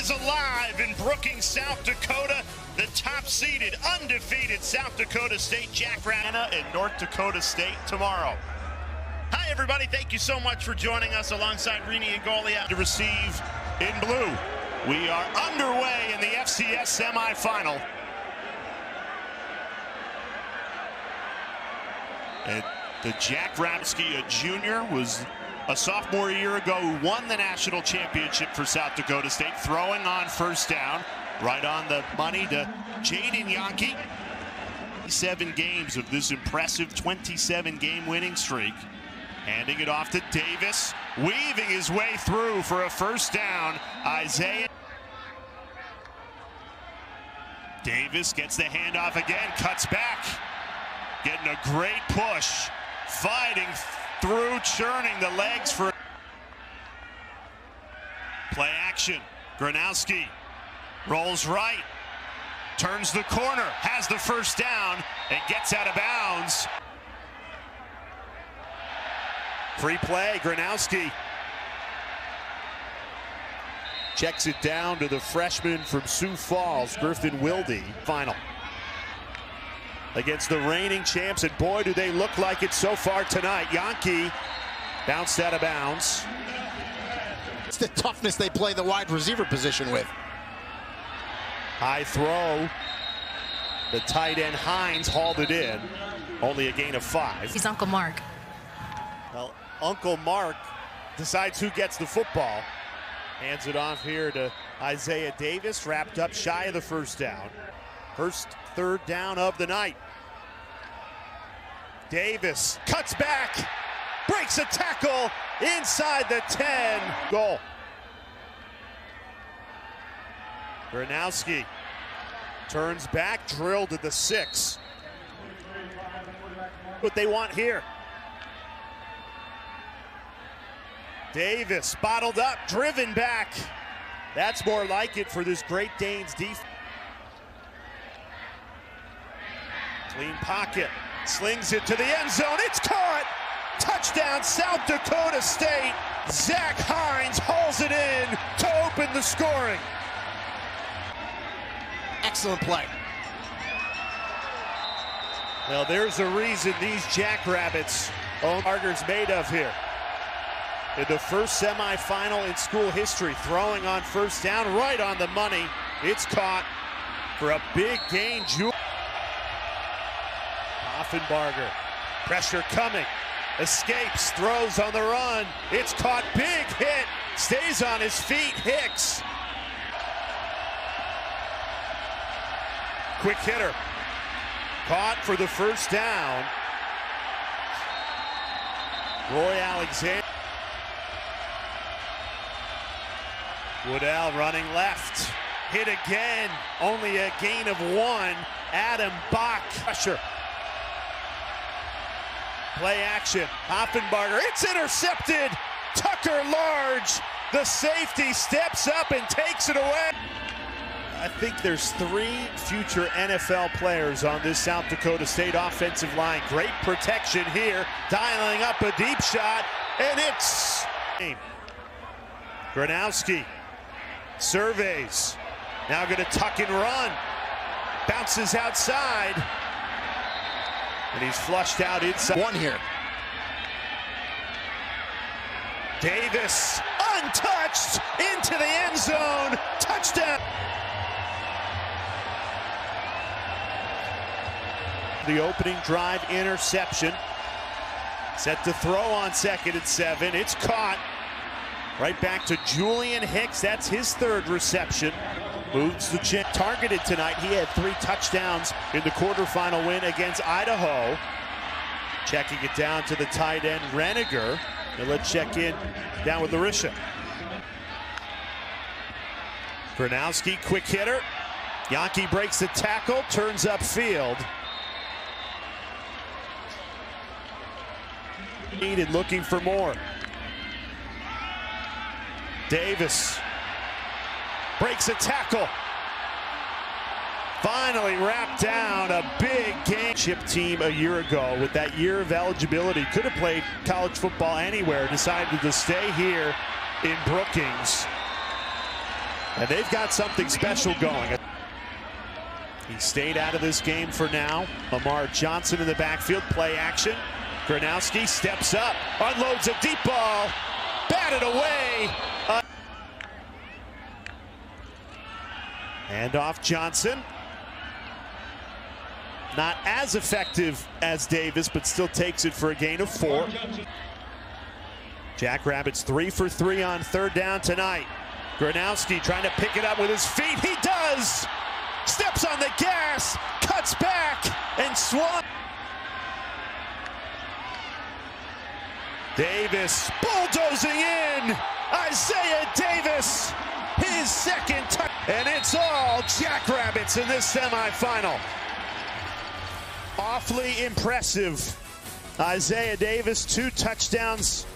is alive in Brookings, South Dakota. The top seeded, undefeated South Dakota State Jackrabbit and North Dakota State tomorrow. Hi, everybody. Thank you so much for joining us alongside Rini and Golia to receive in blue. We are underway in the FCS semifinal. And the Jack Rapsky, a junior, was a sophomore a year ago who won the national championship for South Dakota State, throwing on first down, right on the money to Jadon Janke. Seven games of this impressive 27 game winning streak. Handing it off to Davis, weaving his way through for a first down. Isaiah. Davis gets the handoff again, cuts back. Getting a great push, fighting through, churning the legs for play action. Gronowski rolls right, turns the corner, has the first down, and gets out of bounds. Free play, Gronowski checks it down to the freshman from Sioux Falls, Griffin Wilde. Final against the reigning champs, and boy, do they look like it so far tonight. Janke bounced out of bounds. It's the toughness they play the wide receiver position with. High throw. The tight end Heins hauled it in. Only a gain of five. He's Uncle Mark. Well, Uncle Mark decides who gets the football. Hands it off here to Isaiah Davis, wrapped up shy of the first down. First third down of the night. Davis cuts back, breaks a tackle inside the 10. Goal. Gronowski turns back, drilled at the six. What they want here. Davis bottled up, driven back. That's more like it for this Great Danes defense. Clean pocket, slings it to the end zone. It's caught. Touchdown, South Dakota State. Zach Heins hauls it in to open the scoring. Excellent play. Now there's a reason these Jackrabbits own Marger's made of here. In the first semifinal in school history, throwing on first down, right on the money. It's caught for a big gain. Poffenbarger, pressure coming, escapes, throws on the run. It's caught, big hit, stays on his feet. Hicks. Quick hitter, caught for the first down. Roy Alexander. Woodell running left. Hit again. Only a gain of one. Adam Bach. Pressure. Play action. Poffenbarger. It's intercepted. Tucker Large. The safety steps up and takes it away. I think there's three future NFL players on this South Dakota State offensive line. Great protection here. Dialing up a deep shot. And it's Gronowski surveys. Now going to tuck and run. Bounces outside. And he's flushed out inside. One here. Davis untouched into the end zone. Touchdown. The opening drive interception. Set to throw on second and seven. It's caught. Right back to Julian Hicks. That's his third reception. Moves the chin. Targeted tonight. He had three touchdowns in the quarterfinal win against Idaho. Checking it down to the tight end, Reniger. And let's check in down with Larisha. Gronowski, quick hitter. Janke breaks the tackle, turns upfield. Needed, looking for more. Davis breaks a tackle. Finally wrapped down a big game. Chip team a year ago with that year of eligibility. Could have played college football anywhere. Decided to stay here in Brookings. And they've got something special going. He stayed out of this game for now. Amar Johnson in the backfield, play action. Gronowski steps up, unloads a deep ball, batted away. Uh, and off Johnson. Not as effective as Davis, but still takes it for a gain of four. Jackrabbits three for three on third down tonight. Gronowski trying to pick it up with his feet. He does! Steps on the gas, cuts back, and swung. Davis bulldozing in. Isaiah Davis, his second touch. And it's all Jackrabbits in this semifinal. Awfully impressive. Isaiah Davis, two touchdowns.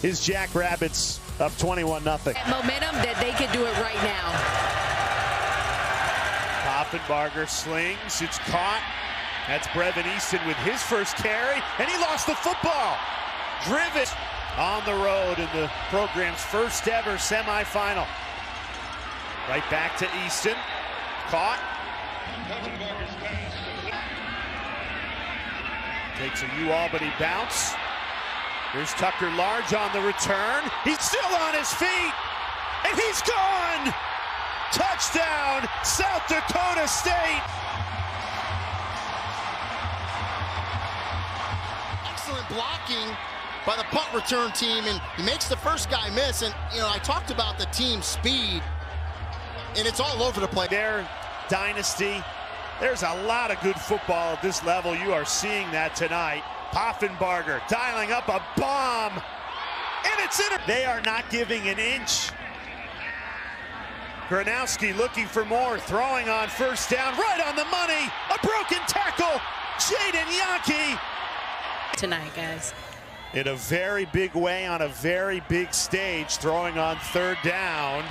His Jackrabbits up 21 nothing. Momentum that they could do it right now. Poffenbarger slings. It's caught. That's Brevin Easton with his first carry, and he lost the football. Driven on the road in the program's first ever semifinal. Right back to Easton. Caught. Takes a U Albany bounce. Here's Tucker Large on the return. He's still on his feet, and he's gone. Touchdown, South Dakota State. Excellent blocking by the punt return team, and he makes the first guy miss. And, you know, I talked about the team speed, and it's all over the place. Their dynasty. There's a lot of good football at this level. You are seeing that tonight. Poffenbarger dialing up a bomb, and it's in. They are not giving an inch. Gronowski looking for more, throwing on first down, right on the money. A broken tackle. Jadon Janke. Tonight, guys. In a very big way on a very big stage, throwing on third down.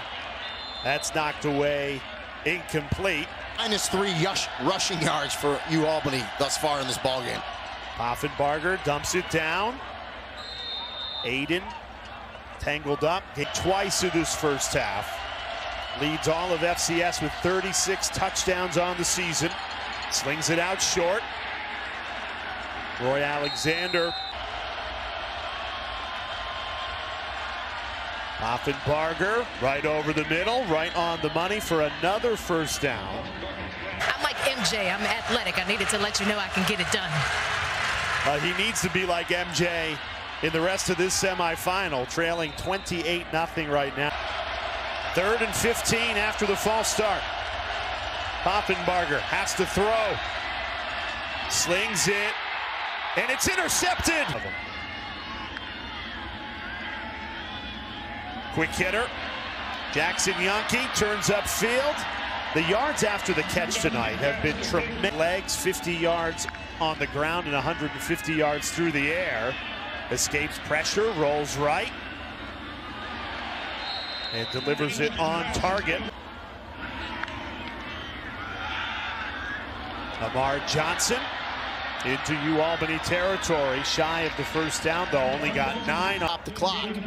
That's knocked away, incomplete. Minus three yush, rushing yards for U Albany thus far in this ballgame. Poffenbarger dumps it down. Aiden tangled up. Hit twice in this first half. Leads all of FCS with 36 touchdowns on the season. Slings it out short. Roy Alexander. Poffenbarger right over the middle, right on the money for another first down. I'm like MJ. I'm athletic. I needed to let you know I can get it done. Uh, he needs to be like MJ in the rest of this semifinal, trailing 28 0 right now. Third and 15 after the false start. Poffenbarger has to throw. Slings it, and it's intercepted. Quick hitter. Jaxon Janke turns upfield. The yards after the catch tonight have been tremendous. Legs 50 yards on the ground and 150 yards through the air. Escapes pressure, rolls right, and delivers it on target. Amar Johnson into U Albany territory, shy of the first down, though only got nine off the clock.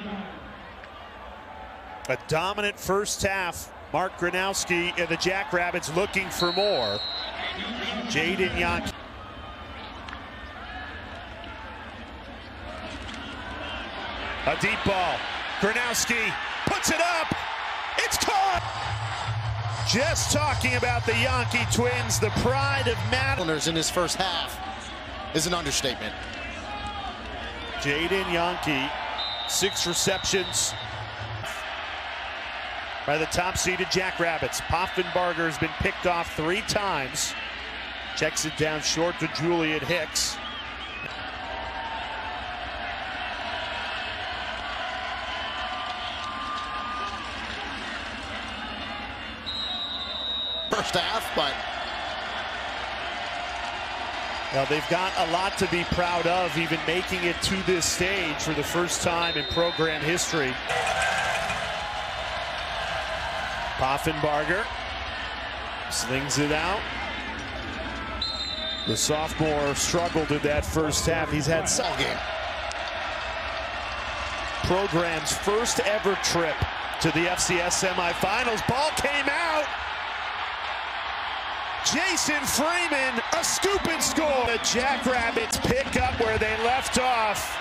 A dominant first half. Mark Gronowski and the Jackrabbits looking for more. Jadon Janke. A deep ball. Gronowski puts it up. It's caught. Just talking about the Janke twins, the pride of Marylanders in his first half is an understatement. Jadon Janke, six receptions by the top-seeded Jackrabbits. Poffenbarger has been picked off three times. Checks it down short to Julian Hicks. First half, but now they've got a lot to be proud of, even making it to this stage for the first time in program history. Poffenbarger slings it out. The sophomore struggled in that first half. He's had some game. Program's first ever trip to the FCS semifinals. Ball came out. Jason Freeman, a scoop and score. The Jackrabbits pick up where they left off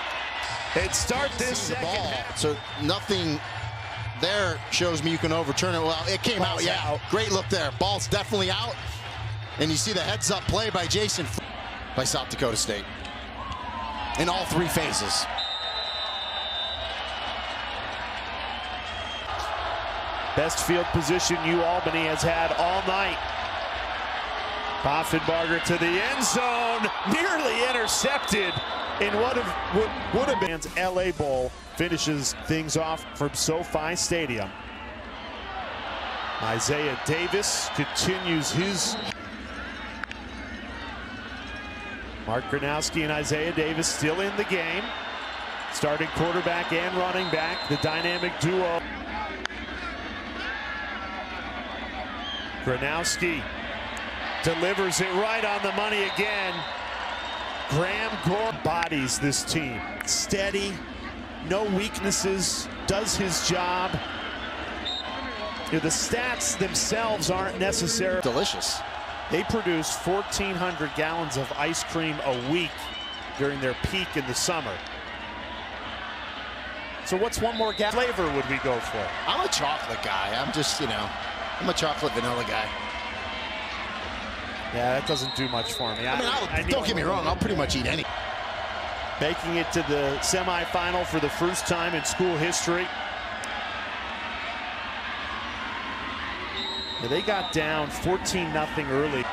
and start this second ball. half. So nothing there shows me you can overturn it. Well, it came out, yeah. out. Great look there. Ball's definitely out. And you see the heads up play by Jason by South Dakota State. In all three phases. Best field position U Albany has had all night. Poffenbarger to the end zone, nearly intercepted in what have, would, would have been LA Bowl finishes things off from SoFi Stadium. Isaiah Davis continues his. Mark Gronowski and Isaiah Davis still in the game. Starting quarterback and running back, the dynamic duo. Gronowski delivers it right on the money again. Graham Gore bodies this team. Steady, no weaknesses, does his job. You know, the stats themselves aren't necessary. Delicious. They produce 1,400 gallons of ice cream a week during their peak in the summer. So what's one more flavor would we go for? I'm a chocolate guy. I'm just, you know, I'm a chocolate vanilla guy. Yeah, that doesn't do much for me. I mean, I'll, I don't get me wrong. I'll pretty much eat any. Making it to the semifinal for the first time in school history. They got down 14 nothing early.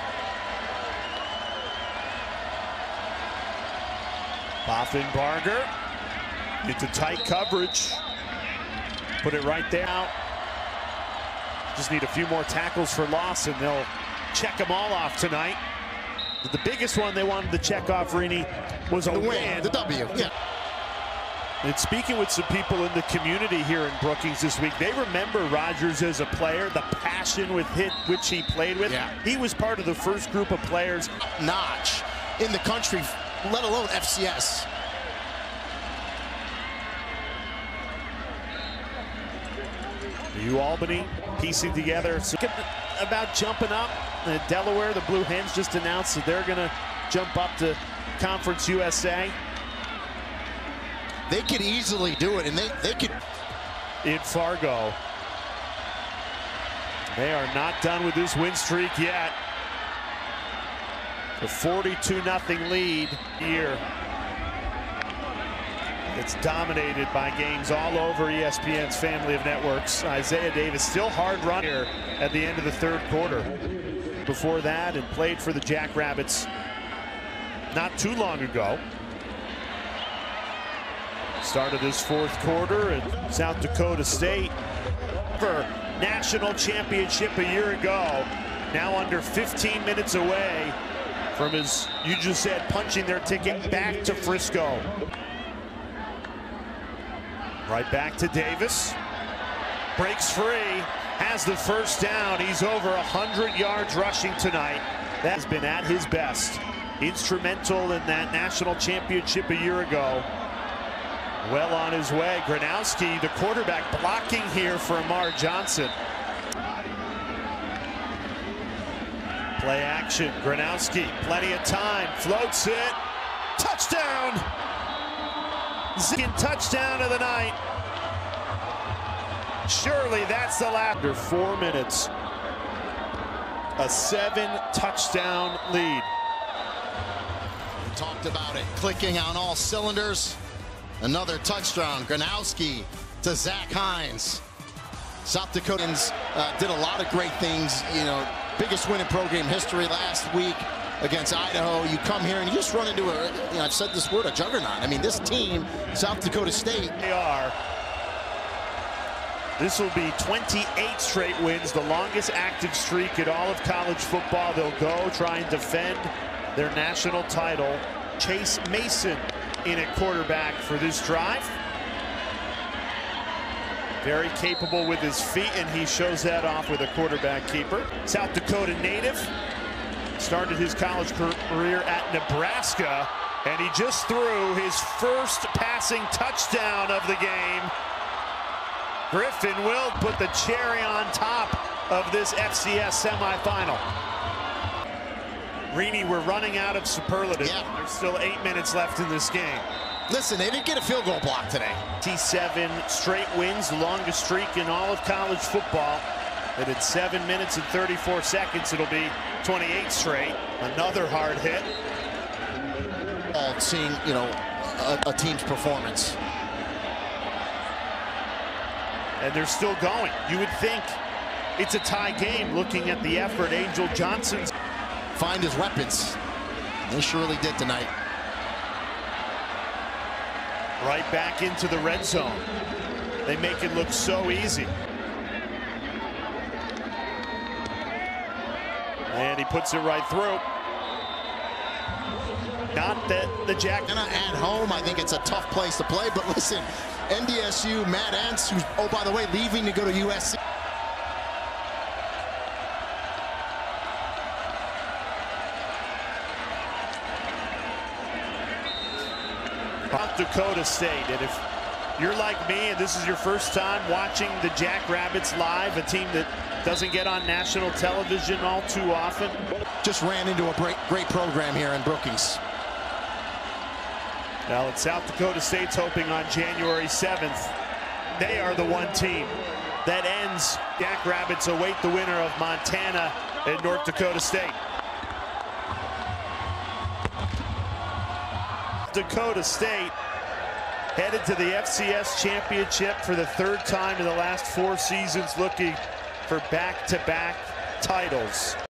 Poffenbarger into tight coverage. Put it right there. Just need a few more tackles for loss, and they'll check them all off tonight. The biggest one they wanted to check off, Rini, was a The win. win, the W. Yeah. And speaking with some people in the community here in Brookings this week, they remember Rogers as a player, the passion with hit which he played with. Yeah. He was part of the first group of players. Notch in the country, let alone FCS. U Albany piecing together so about jumping up. Delaware, the Blue Hens just announced that they're going to jump up to Conference USA They could easily do it, and they, they could in Fargo. They are not done with this win streak yet. The 42 0 lead here. It's dominated by games all over ESPN's family of networks. Isaiah Davis still hard run here at the end of the third quarter. Before that, and played for the Jackrabbits not too long ago. Started this fourth quarter at South Dakota State for national championship a year ago. Now under 15 minutes away from his, you just said, punching their ticket back to Frisco. Right back to Davis. Breaks free, has the first down. He's over 100 yards rushing tonight. That has been at his best. Instrumental in that national championship a year ago. Well on his way. Gronowski, the quarterback, blocking here for Amar Johnson. Play action. Gronowski, plenty of time. Floats it. Touchdown! Second touchdown of the night. Surely that's the last. Under four minutes. A seven touchdown lead. We talked about it. Clicking on all cylinders. Another touchdown. Gronowski to Zach Heins. South Dakotans uh, did a lot of great things. You know, biggest win in program history last week against Idaho. You come here and you just run into a, you know, I've said this word, a juggernaut. I mean, this team, South Dakota State, They are. This will be 28 straight wins, the longest active streak in all of college football. They'll go try and defend their national title. Chase Mason in at quarterback for this drive. Very capable with his feet, and he shows that off with a quarterback keeper. South Dakota native. Started his college career at Nebraska, and he just threw his first passing touchdown of the game Griffin will put the cherry on top of this FCS semifinal. Reaney, we're running out of superlative. Yeah. There's still eight minutes left in this game. Listen, they didn't get a field goal block today. T7 straight wins, longest streak in all of college football. And at seven minutes and 34 seconds. It'll be 28 straight. Another hard hit. All seeing, you know, a, a team's performance. And they're still going. You would think it's a tie game looking at the effort Angel Johnson's. Find his weapons. They surely did tonight. Right back into the red zone. They make it look so easy. And he puts it right through. Not that the Jack. And at home, I think it's a tough place to play. But listen, NDSU, Matt Entz, who's, oh, by the way, leaving to go to USC. South Dakota State. And if you're like me and this is your first time watching the Jackrabbits live, a team that doesn't get on national television all too often. Just ran into a great, great program here in Brookings. Now, it's South Dakota State's hoping on January 7th. They are the one team that ends. Jackrabbits await the winner of Montana and North Dakota State. Dakota State headed to the FCS championship for the third time in the last four seasons looking for back-to-back -back titles.